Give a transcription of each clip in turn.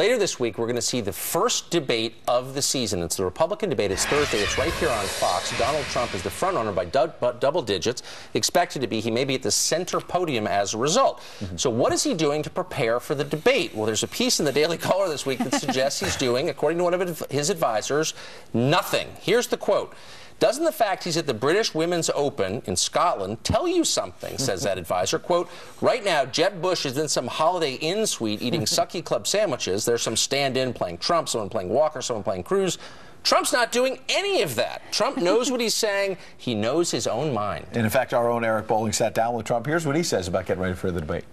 Later this week, we're going to see the first debate of the season. It's the Republican debate. It's Thursday. It's right here on Fox. Donald Trump is the frontrunner by du double digits. Expected to be, he may be at the center podium as a result. Mm -hmm. So, what is he doing to prepare for the debate? Well, there's a piece in the Daily Caller this week that suggests he's doing, according to one of his advisors, nothing. Here's the quote. Doesn't the fact he's at the British Women's Open in Scotland tell you something, says that advisor. Quote, right now, Jeb Bush is in some Holiday Inn suite eating Sucky Club sandwiches. There's some stand-in playing Trump, someone playing Walker, someone playing Cruz. Trump's not doing any of that. Trump knows what he's saying. He knows his own mind. And in fact, our own Eric Bolling sat down with Trump. Here's what he says about getting ready for the debate.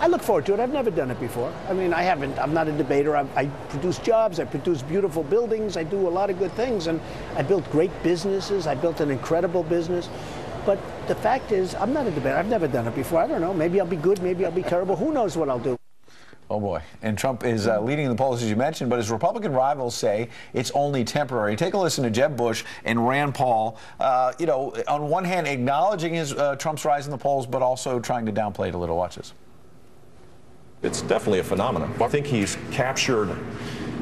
I look forward to it. I've never done it before. I mean, I haven't. I'm not a debater. I, I, produce jobs. I produce beautiful buildings. I do a lot of good things. And I built great businesses. I built an incredible business. But the fact is, I'm not a debater. I've never done it before. I don't know. Maybe I'll be good. Maybe I'll be terrible. Who knows what I'll do? Oh boy. And Trump is uh, leading the polls, as you mentioned, but his Republican rivals say it's only temporary. Take a listen to Jeb Bush and Rand Paul, uh, you know, on one hand, acknowledging his uh, Trump's rise in the polls, but also trying to downplay it a little. Watch this it's definitely a phenomenon. I think he's captured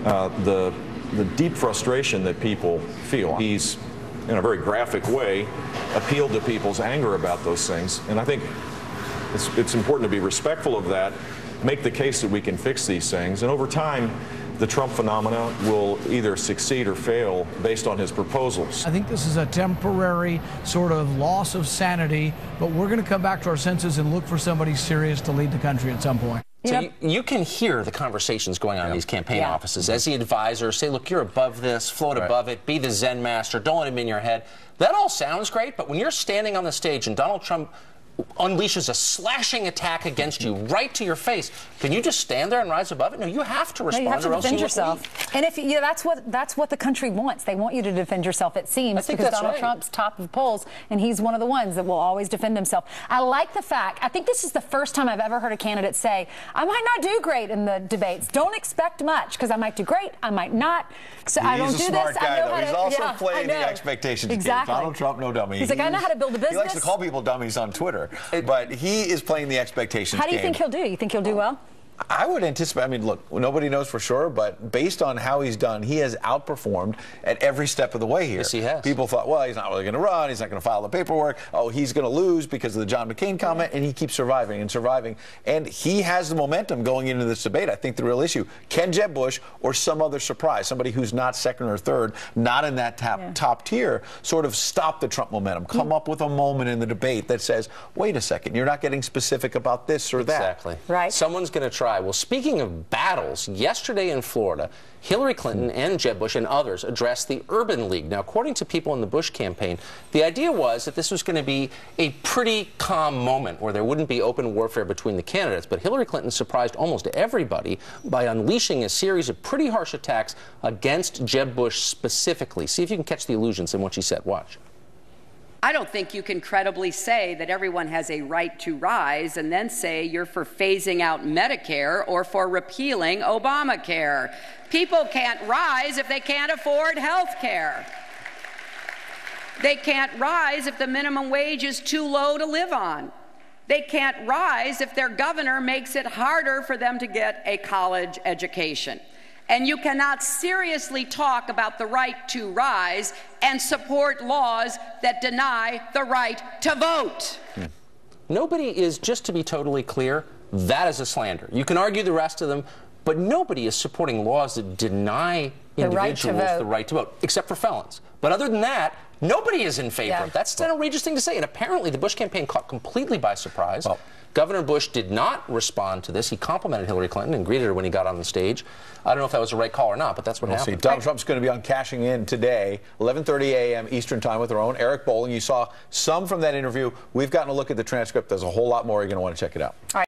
uh, the, the deep frustration that people feel. He's, in a very graphic way, appealed to people's anger about those things. And I think it's, it's important to be respectful of that, make the case that we can fix these things. And over time, the Trump phenomena will either succeed or fail based on his proposals. I think this is a temporary sort of loss of sanity, but we're going to come back to our senses and look for somebody serious to lead the country at some point. So you, you, can hear the conversations going on in these campaign yeah. offices. As the advisor, say, look, you're above this, float right. above it, be the Zen master, don't let him in your head. That all sounds great, but when you're standing on the stage and Donald Trump unleashes a slashing attack against you right to your face, can you just stand there and rise above it? No, you have to respond. No, you have to defend you yourself. And if you know, that's what that's what the country wants. They want you to defend yourself. It seems because Donald right. Trump's top of polls, and he's one of the ones that will always defend himself. I like the fact. I think this is the first time I've ever heard a candidate say, "I might not do great in the debates. Don't expect much because I might do great. I might not. So he's I don't do smart this. Guy, I know though. how he's to, also yeah, playing the expectations exactly. game. Donald Trump, no dummy. He's, he's like, I know how to build a business. He likes to call people dummies on Twitter, it, but he is playing the expectations How do you game. think he'll do? You think he'll do well? I would anticipate. I mean, look, nobody knows for sure, but based on how he's done, he has outperformed at every step of the way here. Yes, he has. People thought, well, he's not really going to run. He's not going to file the paperwork. Oh, he's going to lose because of the John McCain comment, and he keeps surviving and surviving. And he has the momentum going into this debate. I think the real issue: can Jeb Bush or some other surprise, somebody who's not second or third, not in that top yeah. top tier, sort of stop the Trump momentum? Come mm. up with a moment in the debate that says, wait a second, you're not getting specific about this or that. Exactly. Right. Someone's going to try. Well, speaking of battles, yesterday in Florida, Hillary Clinton and Jeb Bush and others addressed the Urban League. Now, according to people in the Bush campaign, the idea was that this was going to be a pretty calm moment where there wouldn't be open warfare between the candidates. But Hillary Clinton surprised almost everybody by unleashing a series of pretty harsh attacks against Jeb Bush specifically. See if you can catch the allusions in what she said. Watch. I don't think you can credibly say that everyone has a right to rise and then say you're for phasing out Medicare or for repealing Obamacare. People can't rise if they can't afford health care. They can't rise if the minimum wage is too low to live on. They can't rise if their governor makes it harder for them to get a college education and you cannot seriously talk about the right to rise and support laws that deny the right to vote. Hmm. Nobody is, just to be totally clear, that is a slander. You can argue the rest of them, but nobody is supporting laws that deny the individuals right the right to vote, except for felons. But other than that, nobody is in favor. Yeah. That's an outrageous thing to say. And apparently, the Bush campaign caught completely by surprise. Well, Governor Bush did not respond to this. He complimented Hillary Clinton and greeted her when he got on the stage. I don't know if that was the right call or not, but that's what we'll happened. See. Donald Trump's going to be on Cashing In today, 11:30 a.m. Eastern Time with our own Eric Bolling. You saw some from that interview. We've gotten a look at the transcript. There's a whole lot more. You're going to want to check it out. All right.